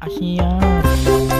阿西呀。